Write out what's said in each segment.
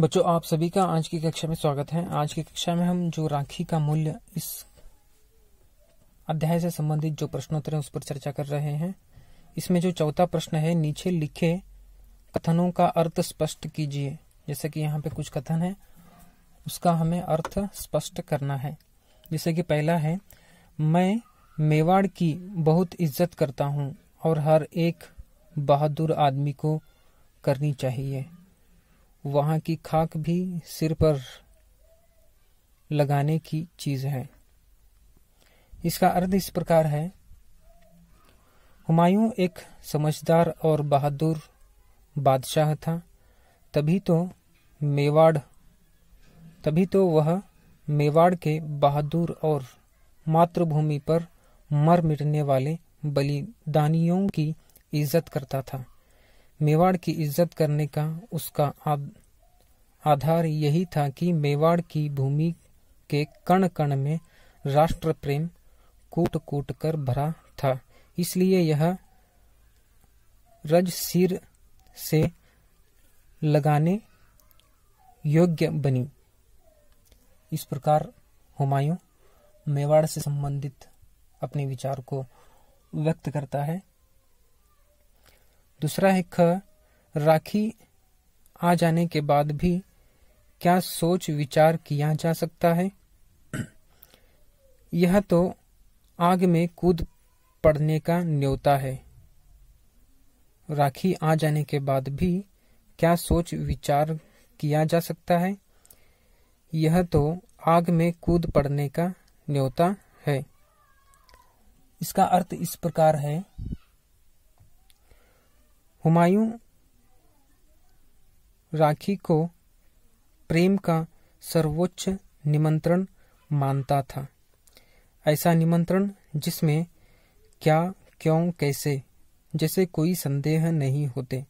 बच्चों, आप सभी का आज की कक्षा में स्वागत है। आज की कक्षा में हम जो राखी का मूल्य इस अध्याय से संबंधित जो प्रश्नोत्तर है, उस पर चर्चा कर रहे हैं। इसमें जो चौथा प्रश्न है, नीचे लिखे कथनों का अर्थ स्पष्ट कीजिए। जैसे कि यहाँ पे कुछ कथन है, उसका हमें अर्थ स्पष्ट करना है। जैसे कि पहला है, मैं मेवाड़ की बहुत इज़्ज़त करता हूँ और हर एक बहादुर आदमी को करनी चाहिए। वहाँ की खाक भी सिर पर लगाने की चीज़ है। इसका अर्थ इस प्रकार है, हुमायूं एक समझदार और बहादुर बादशाह था। तभी तो मेवाड़, तभी तो वह मेवाड़ के बहादुर और मातृभूमि पर मर मिटने वाले बलिदानियों की इज़्ज़त करता था। मेवाड़ की इज़्ज़त करने का उसका आधार यही था कि मेवाड़ की भूमि के कण कण में राष्ट्र प्रेम कूट कूट कर भरा था। इसलिए यह रज सिर से लगाने योग्य बनी। इस प्रकार हुमायूं मेवाड़ से संबंधित अपने विचार को व्यक्त करता है। दूसरा है ख, राखी आ जाने के बाद भी क्या सोच विचार किया जा सकता है? यह तो आग में कूद पड़ने का न्योता है। राखी आ जाने के बाद भी क्या सोच विचार किया जा सकता है? यह तो आग में कूद पड़ने का न्योता है। इसका अर्थ इस प्रकार है हुमायूं राखी को प्रेम का सर्वोच्च निमंत्रण मानता था। ऐसा निमंत्रण जिसमें क्या, क्यों, कैसे, जैसे कोई संदेह नहीं होते।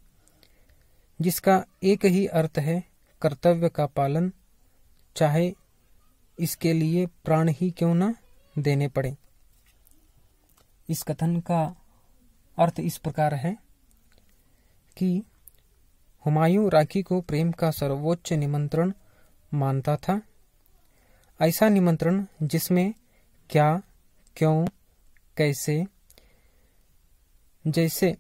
जिसका एक ही अर्थ है कर्तव्य का पालन, चाहे इसके लिए प्राण ही क्यों न देने पड़े। इस कथन का अर्थ इस प्रकार है। कि हुमायूं राखी को प्रेम का सर्वोच्च निमंत्रण मानता था। ऐसा निमंत्रण जिसमें क्या, क्यों, कैसे, जैसे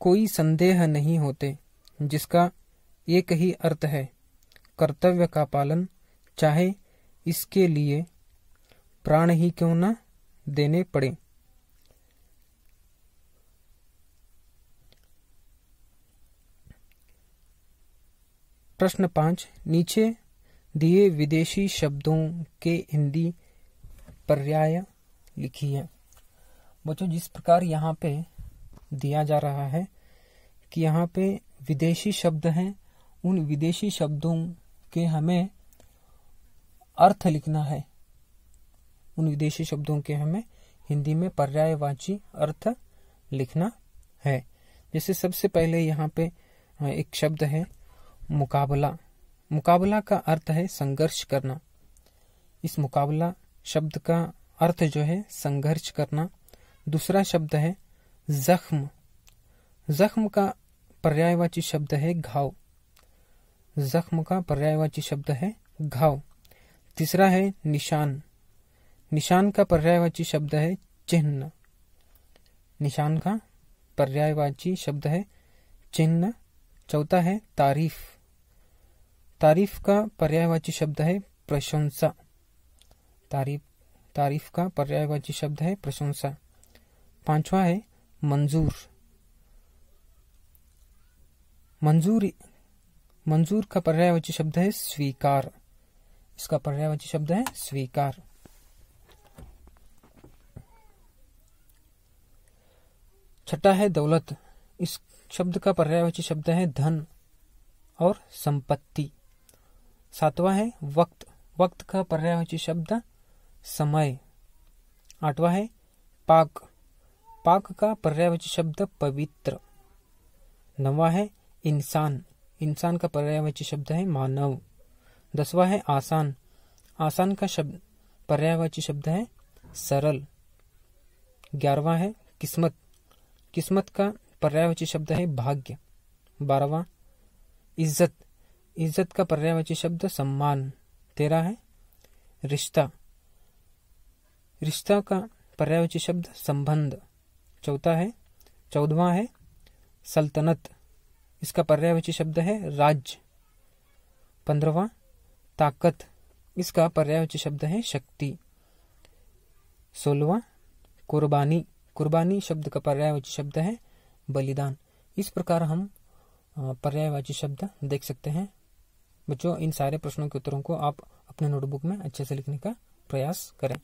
कोई संदेह नहीं होते, जिसका एक ही अर्थ है कर्तव्य का पालन, चाहे इसके लिए प्राण ही क्यों न देने पड़े। प्रश्न पाँच, नीचे दिए विदेशी शब्दों के हिंदी पर्याय लिखिए बच्चों, जिस प्रकार यहाँ पे दिया जा रहा है कि यहाँ पे विदेशी शब्द हैं, उन विदेशी शब्दों के हमें अर्थ लिखना है। उन विदेशी शब्दों के हमें हिंदी में पर्यायवाची अर्थ लिखना है। जैसे सबसे पहले यहाँ पे एक शब्द है मुकाबला। मुकाबला का अर्थ है संघर्ष करना। इस मुकाबला शब्द का अर्थ जो है संघर्ष करना। दूसरा शब्द है जख्म। जख्म का पर्यायवाची शब्द है घाव। जख्म का पर्यायवाची शब्द है घाव। तीसरा है निशान। निशान का पर्यायवाची शब्द है चिन्ह। निशान का पर्यायवाची शब्द है चिन्ह। चौथा है तारीफ़। तारीफ़ का पर्यायवाची शब्द है प्रशंसा। तारीफ़ तारीफ़ का पर्यायवाची शब्द है प्रशंसा। पांचवा है मंजूर। मंजूर मंजूर का पर्यायवाची शब्द है स्वीकार। इसका पर्यायवाची शब्द है स्वीकार। छठा है दौलत। इस शब्द का पर्यायवाची शब्द है धन और संपत्ति। सातवां है, वक्त वक्त का पर्यायवाची शब्द, समय। आठवां है, पाक। पाक का पर्यायवाची शब्द, पवित्र। नवा है, इंसान। इंसान का पर्यायवाची शब्द है, मानव। दसवा है, आसान। आसान का शब्द, पर्यायवाची शब्द है, सरल। ग्यारहवा है, किस्मत। किस्मत का पर्यायवाची शब्द है, भाग्य। बारहवा, इज़्ज़त। इज़्ज़त का पर्यायवाची शब्द सम्मान। तेरा है? रिश्ता। रिश्ता का पर्यायवाची शब्द संबंध। चौथा है? चौदवा है? सल्तनत। इसका पर्यायवाची शब्द है राज्य। पंद्रवा ताकत। इसका पर्यायवाची शब्द है शक्ति। सोलवा कुर्बानी। कुर्बानी शब्द का पर्यायवाची शब्द है बलिदान। इस प्रकार हम पर्यायवाची शब्द देख सकते हैं। बच्चों, इन सारे प्रश्नों के उत्तरों को आप अपने नोटबुक में अच्छे से लिखने का प्रयास करें।